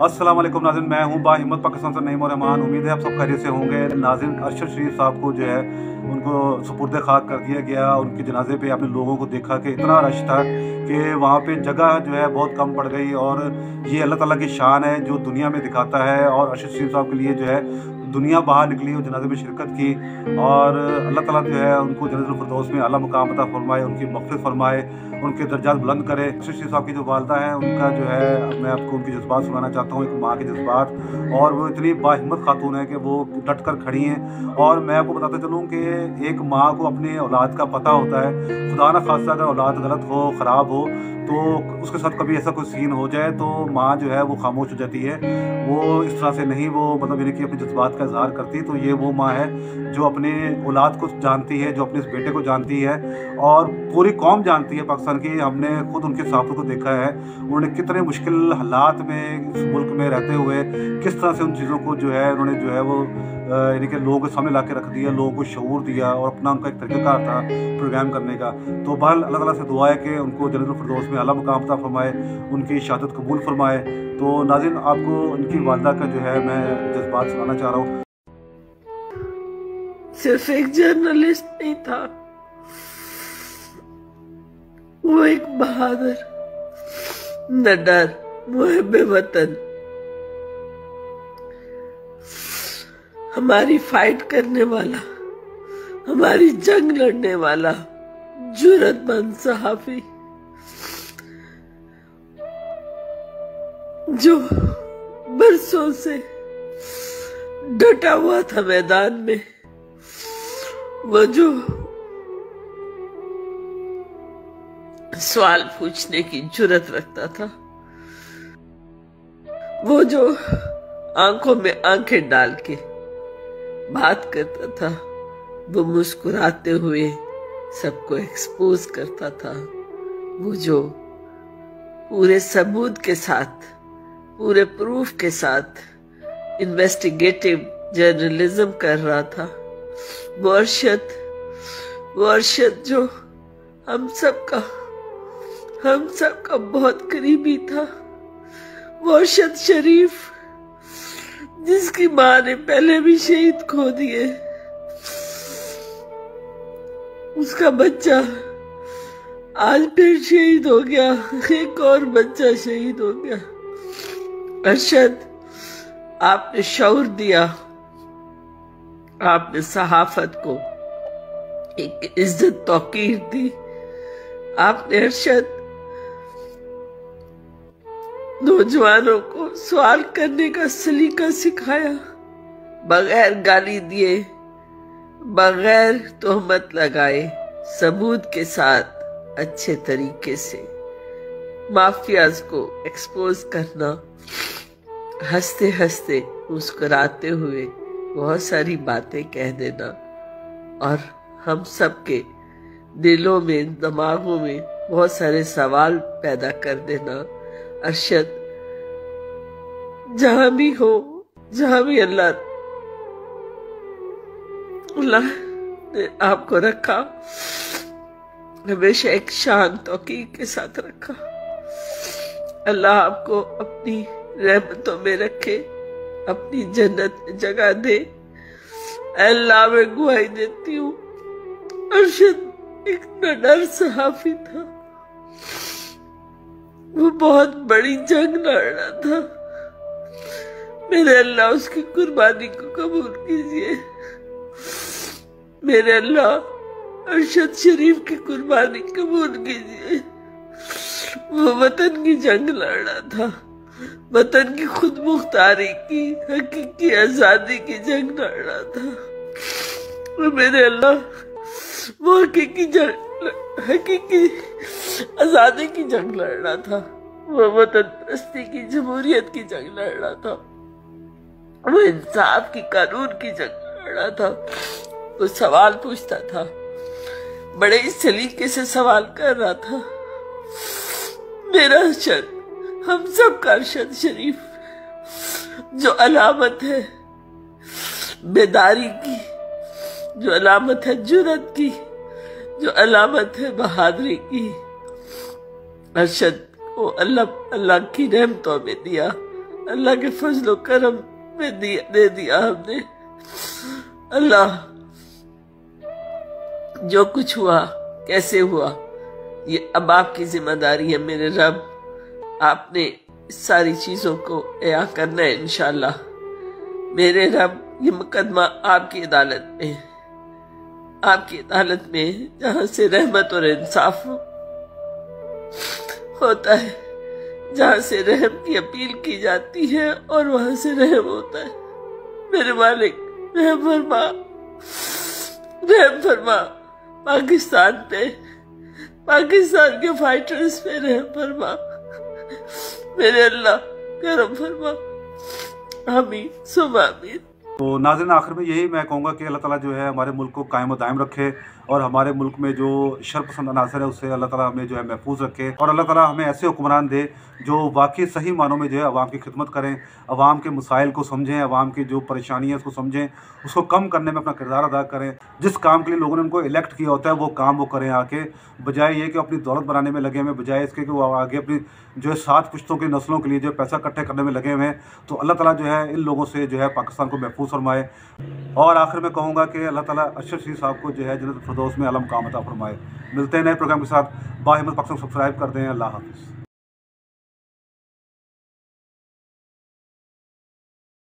वालेकुम नाजिन, मैं हूँ बाहिम्मत पाकिस्तान से और रहमान। उम्मीद है आप सब खैरियत से होंगे। नाजिन अरशद शरीफ साहब को जो है, उनको सुपुर्द खाक कर दिया गया। उनके जनाजे पे आपने लोगों को देखा कि इतना रश था कि वहाँ पे जगह जो है बहुत कम पड़ गई और ये अल्लाह ताला की शान है जो दुनिया में दिखाता है और अरशद शरीफ साहब के लिए जो है, दुनिया बाहर निकली और जनाजे में शिरकत की और अल्लाह ताला जो है उनको जन्नतफरदौस में अला मुकाम अता फरमाए, उनकी मकफरत फरमाए। उनके दर्जात बुलंद करे। शशी साहब की जो वालदा है, उनका जो है, मैं आपको उनकी जज्बात सुनाना चाहता हूँ, एक माँ के जज्बात। और वो इतनी बाहिम्मत खातून है कि वो डट कर खड़ी हैं। और मैं आपको बताता चलूँ कि एक माँ को अपने औलाद का पता होता है। खुदा न खासा अगर औलाद गलत हो, ख़राब हो तो उसके साथ कभी ऐसा कोई सीन हो जाए तो माँ जो है, वो खामोश हो जाती है। वो इस तरह से नहीं, वो मतलब यानी कि अपने जज्बात का इजहार करती तो ये वो माँ है, जो अपने औलाद को जानती है, जो अपने इस बेटे को जानती है। और पूरी कौम जानती है पाकिस्तान की हमने खुद उनके साफों को देखा है, उन्होंने कितने मुश्किल हालात में इस मुल्क में रहते हुए, किस तरह से उन चीज़ों को जो है, उन्होंने जो है वो यानी कि लोगों के सामने ला के रख दिया, लोगों को शूर दिया और अपना उनका एक तरीक़ाकार था प्रोग्राम करने का। तो बहल अल्लाह ताला से दुआ है कि उनको जन्नतफरदौस में अला मुकाम था फरमाए, उनकी शहादत कबूल फरमाए। तो नाजिन, आपको उनकी वालदा का जो है मैं जज्बात सुनाना चाह रहा हूँ। सिर्फ़ एक जर्नलिस्ट नहीं था। वो एक बहादुर, नडर मुहब वतन हमारी फाइट करने वाला, हमारी जंग लड़ने वाला, जरूरतमंद सहाफी, जो बरसों से डटा हुआ था मैदान में, वो जो सवाल पूछने की ज़रूरत रखता था। वो जो आँखों में आँखें डाल के बात करता था, वो मुस्कुराते हुए सबको एक्सपोज करता था। वो जो पूरे सबूत के साथ, पूरे प्रूफ के साथ इन्वेस्टिगेटिव जर्नलिज्म कर रहा था। वो अरशद वो अरशद जो हम सबका हम सबका बहुत करीबी था। वो अरशद शरीफ, जिसकी माँ ने पहले भी शहीद खो दिए, उसका बच्चा आज फिर शहीद हो गया। एक और बच्चा शहीद हो गया। अरशद, आपने शौर दिया। आपने सहाफत को एक इज़्ज़त तोकीर दी। आपने अरशद नौजवानों को सवाल करने का सलीका सिखाया। बगैर गाली दिए, बगैर तोहमत लगाए, सबूत के साथ अच्छे तरीके से माफियाज को एक्सपोज करना। हँसते हँसते मुस्कुराते हुए बहुत सारी बातें कह देना और हम सबके दिलों में, दिमागों में बहुत सारे सवाल पैदा कर देना। अरशद, जहाँ भी हो, जहाँ भी अल्लाह अल्लाह ने आपको रखा हमेशा एक शांत के साथ रखा। अल्लाह आपको अपनी रहमतों में रखे, अपनी जन्नत में जगह दे। अल्लाह में गुहाई देती हूँ। अरशद एक नडर सहाफी था। वो बहुत बड़ी जंग लड़ रहा था। मेरे अल्लाह उसकी कुर्बानी को कबूल कीजिए। मेरे अल्लाह अरशद शरीफ की कुर्बानी कबूल कीजिए। वो वतन की जंग लड़ रहा था। वतन की खुद मुख्तारी की, हकीकी आज़ादी की जंग लड़ रहा था। मेरे अल्लाह, वो हकीकी जंग, हकीकी आज़ादी की जंग लड़ रहा था। वो वतन परस्ती की, जमहूरियत की जंग लड़ रहा था। वो इंसाफ की, कानून की जंग लड़ रहा था। वो सवाल पूछता था। बड़े सलीके से सवाल कर रहा था। मेरा अरशद हम सब का अरशद शरीफ, जो अलामत है, बेदारी की, जो अलामत है जुरत की, जो अलामत है, बहादुरी की। अरशद को अल्लाह अल्लाह की रहमतों में दिया। अल्लाह के फजलो, करम में दिया, दे दिया हमने। अल्लाह, जो कुछ हुआ, कैसे हुआ, ये अब आपकी ज़िम्मेदारी है मेरे रब। आपने सारी चीज़ों को अया करना है इनशाला मेरे रब, ये मुकदमा आपकी अदालत में आपकी अदालत में जहाँ से रहमत और इंसाफ होता है, जहाँ से रहम की अपील की जाती है और वहाँ से रहम होता है। मेरे मालिक, रहम फरमा रहम फरमा। पाकिस्तान पे, पाकिस्तान के फाइटर्स पे रहम फरमा। मेरे अल्लाह, करम फरमा। सुम आमीन। तो नाजिन आखिर में यही मैं कहूँगा कि अल्लाह ताला जो है हमारे मुल्क को कायम दायम रखे। और हमारे मुल्क में जो शरपसंद अनासर है, उससे अल्लाह ताला हमें जो है महफूज रखे और अल्लाह ताला हमें ऐसे हुक्मरान दे जो वाकई सही मानों में जो है अवाम की खिदमत करें, अवाम के मसाइल को समझें, अवाम की जो परेशानी है उसको समझें, उसको कम करने में अपना किरदार अदा करें। जिस काम के लिए लोगों ने उनको इलेक्ट किया होता है, वो काम वो करें आके। बजाय ये कि अपनी दौलत बनाने में लगे हुए बजाय इसके कि वो आगे अपनी जो है सात पुश्तों की नस्लों के लिए जो पैसा इकट्ठे करने में लगे हुए हैं तो अल्लाह ताला जो है इन लोगों से जो है पाकिस्तान को महफूज फरमाए। और आखिर में कहूँगा कि अल्लाह ताला अशरफ शरीफ साहब को जो है जन्नत फरदौस में अलम कामता फरमाए। मिलते हैं नए प्रोग्राम के साथ। बाहिमत पाकिस्तान सब्सक्राइब कर दें। अल्लाह हाफिज़।